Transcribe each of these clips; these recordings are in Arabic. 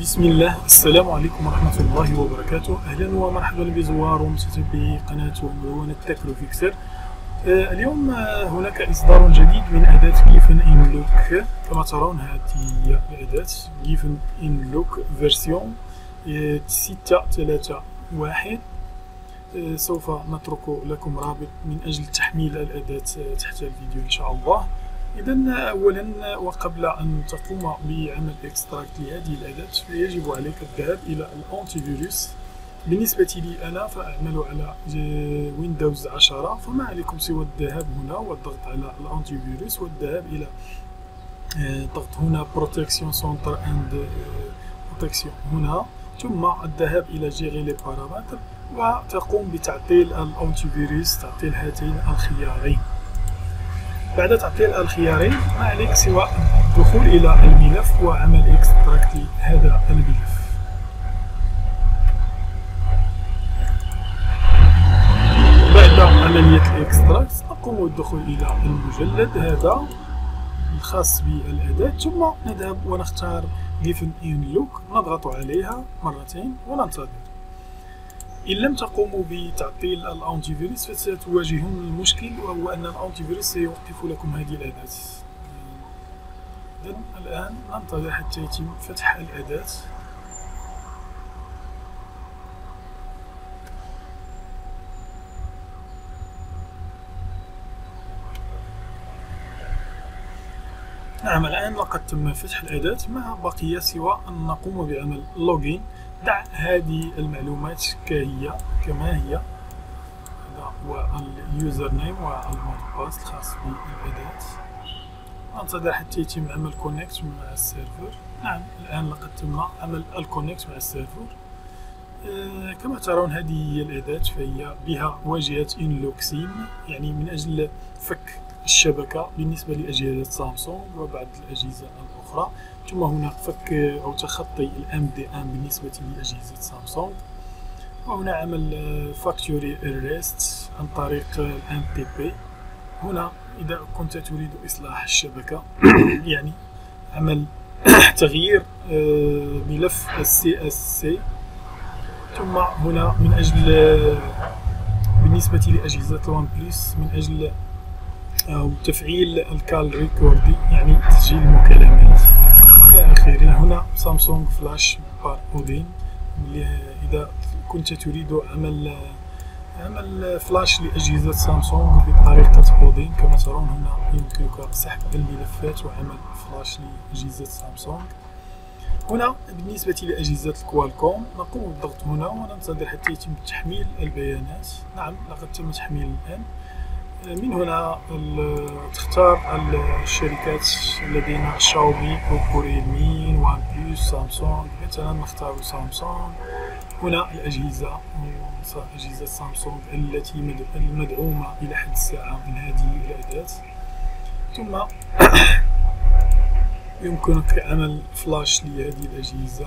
بسم الله. السلام عليكم ورحمة الله وبركاته. أهلا ومرحبا بزوار ومتتبعي قناة مدونة تكرو fixer. آه، اليوم آه، هناك إصدار جديد من أداة Griffin Unlock كما ترون هذه هي الأداة Griffin Unlock version ستة ثلاثة واحد. آه، سوف نترك لكم رابط من أجل تحميل الأداة تحت الفيديو إن شاء الله. إذا أولا وقبل أن تقوم بعمل extract لهذه الأداة فيجب عليك الذهاب إلى ال antivirus بالنسبة لي أنا فأعمل على Windows 10 فما عليكم سوى الذهاب هنا والضغط على ال antivirus والذهاب إلى ضغط هنا protection centre and protection هنا. ثم الذهاب إلى gérer les paramètres وتقوم بتعطيل ال antivirus تعطيل هاتين الخيارين. بعد تعطيل الخيارين ما عليك سوى الدخول إلى الملف وعمل extract لهذا الملف. بعد عملية ال extract نقوم بالدخول إلى المجلد هذا الخاص بالأداة. ثم نذهب ونختار Griffin Unlock نضغط عليها مرتين وننتظر. إن لم تقوموا بتعطيل ال antivirus فستواجهون المشكل وهو أن ال antivirus سيوقف لكم هذه الأداة. الآن ننتظر حتى يتم فتح الأداة. نعم الآن لقد تم فتح الأداة ما بقي سوى أن نقوم بعمل login دع هذه المعلومات كهي كما هي. هذا هو ال username وال mot de passe الخاص بالأداة ننتظر حتى يتم عمل connect مع ال server. نعم الآن لقد تم عمل ال connect مع ال server. كما ترون هذه هي الأداة فهي بها واجهة unlocking يعني من أجل فك الشبكة بالنسبة لأجهزة سامسونج وبعض الأجهزة الأخرى. ثم هنا فك أو تخطي ال MDM بالنسبة لأجهزة سامسونج. وهنا عمل factory reset عن طريق ال MTP. هنا إذا كنت تريد إصلاح الشبكة يعني عمل تغيير آه، ملف ال CSC. ثم هنا من أجل بالنسبة لأجهزة ال OnePlus من أجل أو تفعيل ال call recording يعني تسجيل المكالمات إلى آخره هنا سامسونج flash par Odin إذا كنت تريد عمل عمل فلاش لأجهزة سامسونج بطريقة Odin كما ترون هنا يمكنك سحب الملفات وعمل فلاش لأجهزة سامسونج هنا بالنسبة لأجهزة ال Qualcomm نقوم بالضغط هنا وننتظر حتى يتم تحميل البيانات. نعم لقد تم تحميل الآن. من هنا تختار الشركات لدينا شاومي اوبو ريلمي OnePlus سامسونج. مثلا نختار سامسونج. هنا الأجهزة أجهزة سامسونج التي المدعومة إلى حد الساعة من هذه الأداة. ثم يمكنك عمل فلاش لهذه الأجهزة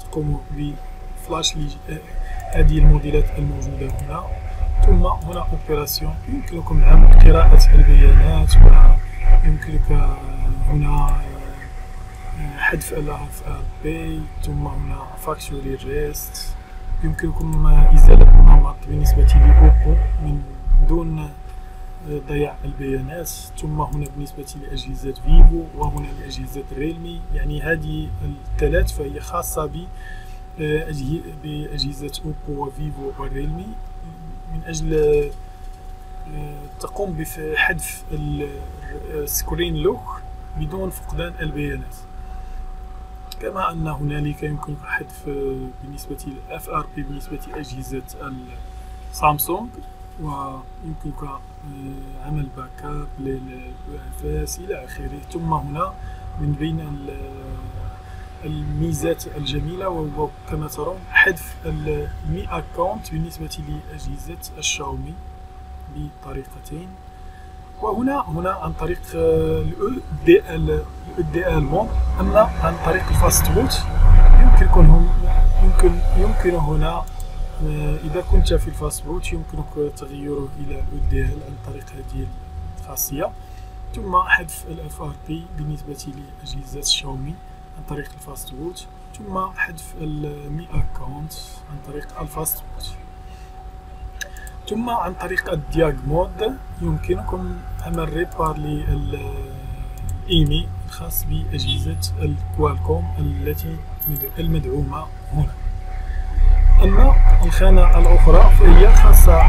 تقوم بفلاش لهذه الموديلات الموجودة هنا. ثم هنا opération يمكنكم عمل قراءة البيانات ويمكنك هنا حذف ال FRP ثم هنا factory reset يمكنكم إزالة النمط بالنسبة لاوبو من دون ضياع البيانات ثم هنا بالنسبة لأجهزة فيفو وهنا لأجهزة ريلمي. يعني هذه الثلاث فهي خاصة بأجهزة أوبو وفيفو وريلمي. من أجل آه، تقوم بحذف ال screen lock بدون فقدان البيانات كما أن هنالك يمكنك حذف آه، بالنسبة لل FRP بالنسبة لأجهزة سامسونج ويمكنك عمل backup لل EFS إلى آخره. ثم هنا من بين الميزات الجميلة وهو كما ترون حذف ال Mi account بالنسبة لأجهزة الشاومي بطريقتين. وهنا هنا عن طريق DL EDL mode أما عن طريق ال fastboot يمكنكم يمكن يمكن هنا إذا كنت في ال fastboot يمكنك تغييره إلى ال EDL عن طريق هذه الخاصية. ثم حذف ال FRP بالنسبة لأجهزة شاومي عن طريق ال fastboot ثم حذف ال Mi account عن طريق ال fastboot ثم عن طريق ال diag mode يمكنكم عمل repair لل IMEI الخاص بأجهزة الكوالكوم التي المدعومة هنا. أما الخانة الأخرى فهي خاصة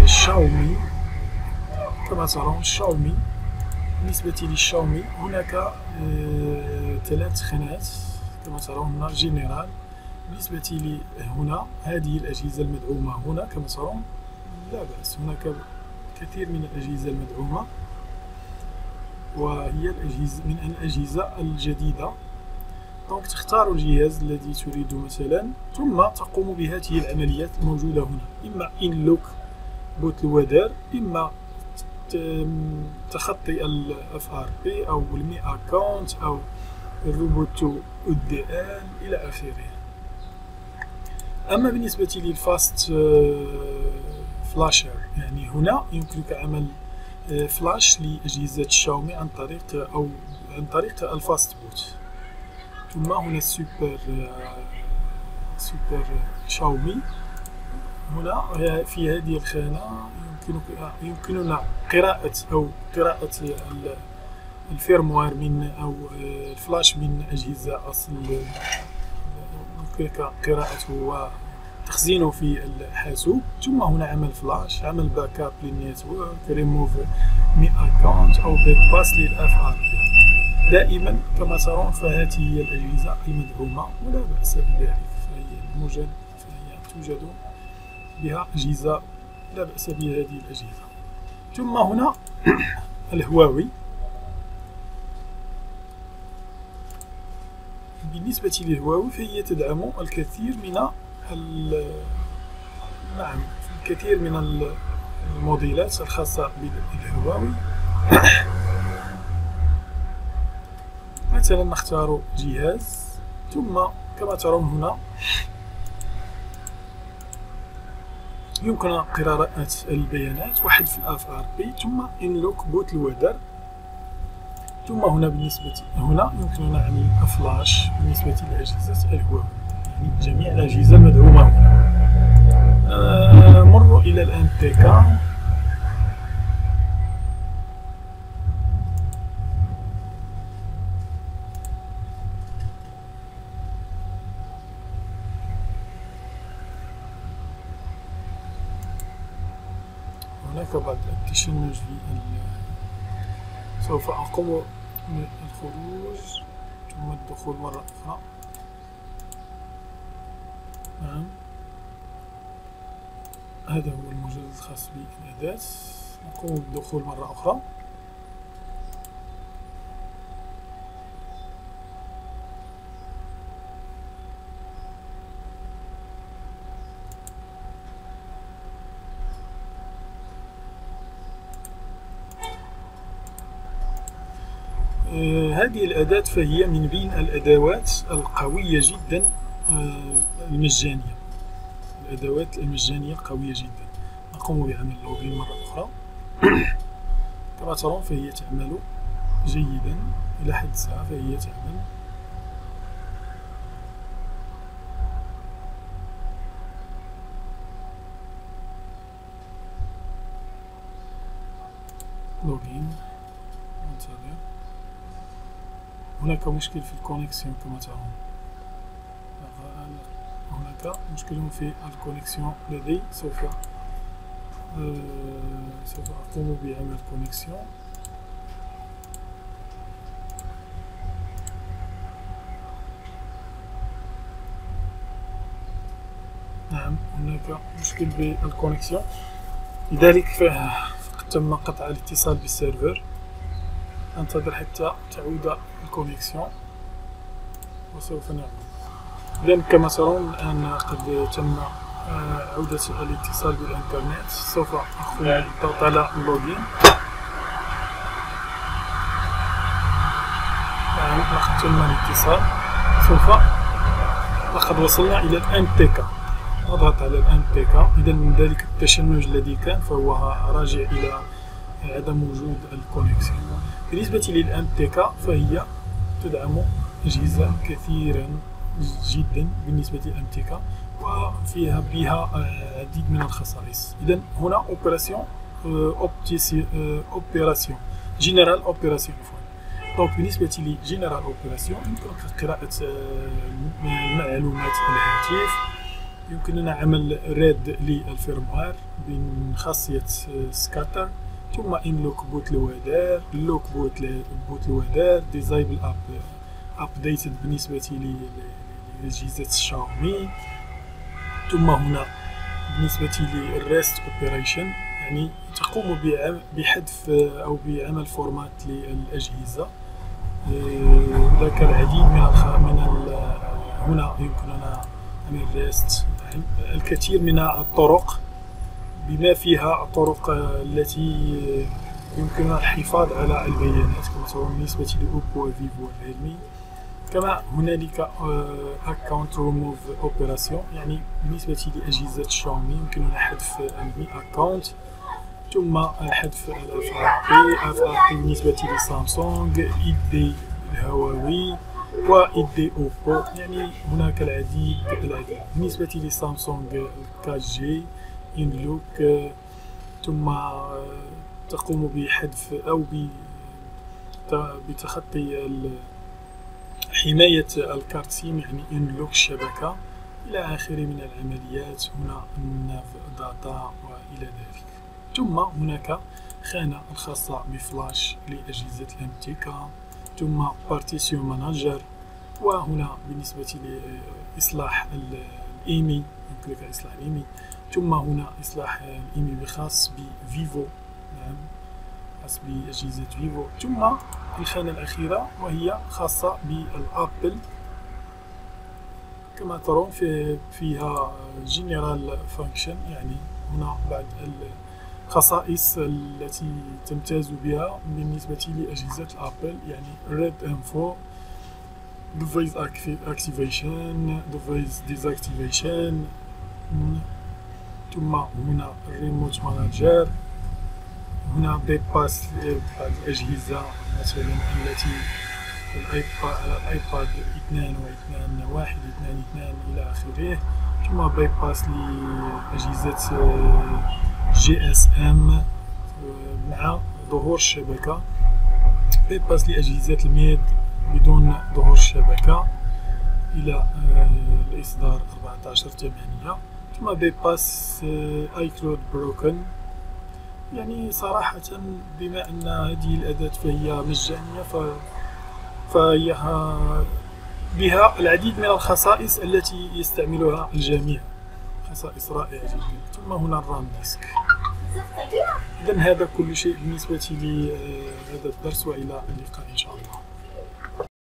بالشاومي كما ترون الشاومي. بالنسبة للشاومي هناك آه، ثلاث خانات. كما ترون هنا جينيرال بالنسبة لي هنا هذه الأجهزة المدعومة هنا كما ترون لا بأس. هناك كثير من الأجهزة المدعومة وهي الأجهزة من الأجهزة الجديدة. donc تختار الجهاز الذي تريد مثلا ثم تقوم بهذه العمليات الموجودة هنا. إما unlock bootloader إما تخطي ال FRP أو ال Mi account أو ال reboot to EDL إلى آخره. أما بالنسبة لل fast flasher يعني هنا يمكنك عمل فلاش لأجهزة الشاومي عن طريق أو عن طريق ال fastboot ثم هنا ال super super شاومي هنا في هذه الخانة يمكنك يمكننا قراءة أو قراءة ال firmware من أو الفلاش من أجهزة أصل يمكنك قراءته وتخزينه في الحاسوب. ثم هنا عمل فلاش عمل backup لل network ريموف مي اكونت أو bypass لل FRP دائما كما ترون فهذه هي الأجهزة المدعومة ولا بأس بذلك فهي موجود فهي توجد بها أجهزة لا بأس بهذه الأجهزة. ثم هنا الهواوي. بالنسبة للهواوي فهي تدعم الكثير من نعم الكثير من الموديلات الخاصة بالهواوي. مثلا نختار جهاز. ثم كما ترون هنا يمكن قراءة البيانات. وحذف ال FRP ثم unlock bootloader ثم هنا بالنسبة هنا يمكننا عمل فلاش بالنسبة لأجهزة الهواوي يعني جميع الأجهزة المدعومة هنا؟ آه مروا إلى الآن هناك بعض التشنج سوف أقوم بالخروج ثم الدخول مرة أخرى. نعم. هذا هو المجلد الخاص بالأداة نقوم بالدخول مرة أخرى آه، هذه الأداة فهي من بين الأدوات القوية جدا آه، المجانية. الأدوات المجانية قوية جدا. نقوم بعمل لوغين مرة أخرى. كما ترون فهي تعمل جيدا. إلى حد ساعة فهي تعمل. login ننتظر هناك مشكل في ال connexion كما ترون هناك مشكل في ال connexion لدي سوف آه، سوف أقوم بعمل connexion. نعم هناك مشكل بال connexion لذلك فقد تم قطع الاتصال بال server. أنتظر حتى تعود ال connexion وسوف نعود. إذا كما ترون الآن قد تم آه، عودة الاتصال بالإنترنت. سوف أقوم بالضغط على الآن لقد تم الاتصال. سوف لقد وصلنا إلى ال MTK نضغط على ال MTK إذا من ذلك التشنج الذي كان فهو راجع إلى عدم وجود ال connexion. بالنسبة لل MTK فهي تدعم أجهزة كثيرا جدا بالنسبة لل MTK وفيها بها العديد من الخصائص. إذا هنا opération opération général opération donc بالنسبة لي général opération يمكنك قراءة معلومات الهاتف. يمكننا عمل read لل firmware من خاصية scatter. ثم unlock bootloader lock boot bootloader disable up update بالنسبة لأجهزة شاومي ثم هنا بالنسبة لل reset operation يعني تقوم بحذف أو بعمل format للأجهزة. ذاك العديد من من هنا يمكننا عمل reset الكثير من الطرق. بما فيها الطرق التي يمكننا الحفاظ على البيانات كما ترون بالنسبة لأوبو وفيفو والريلمي كما هنالك اكونت ريموف اوبراسيون يعني بالنسبة لأجهزة شاومي يمكننا حذف ال Mi account ثم الحذف ال FRP FRP بالنسبة لسامسونج اي الهواوي واي دي أوبو. يعني هناك العديد العديد. بالنسبة لسامسونج الكاش جي انلوك ثم تقوم بحذف أو بتخطي حماية الكارت سيم يعني انلوك الشبكة إلى آخره من العمليات هنا الناف داتا وإلى ذلك. ثم هناك خانة الخاصة بفلاش لأجهزة ال MTK ثم partition manager وهنا بالنسبة لإصلاح ال IMEI يمكنك إصلاح ال IMEI ثم هنا إصلاح ال IMEI بخاص بفيفو نعم خاص بأجهزة فيفو ثم الخانة الأخيرة وهي خاصة بال Apple. كما ترون في فيها general function يعني هنا بعض الخصائص التي تمتاز بها بالنسبة لأجهزة ال Apple يعني read info device activation device deactivation ثم هنا ramdisk manager هنا bypass الأجهزة مثلا التي ال iPad ال iPad اثنان واثنان واحد اثنان اثنان إلى آخره ثم bypass لأجهزة GSM مع ظهور الشبكة bypass لأجهزة ال MEID بدون ظهور الشبكة إلى الإصدار 14 8 ما bypass آه، iCloud broken يعني صراحة بما أن هذه الأداة فهي مجانية ف... فهي بها العديد من الخصائص التي يستعملها الجميع. خصائص رائعة جدا. ثم هنا الرام ديسك. إذا هذا كل شيء بالنسبة لهذا آه، الدرس وإلى اللقاء إن شاء الله.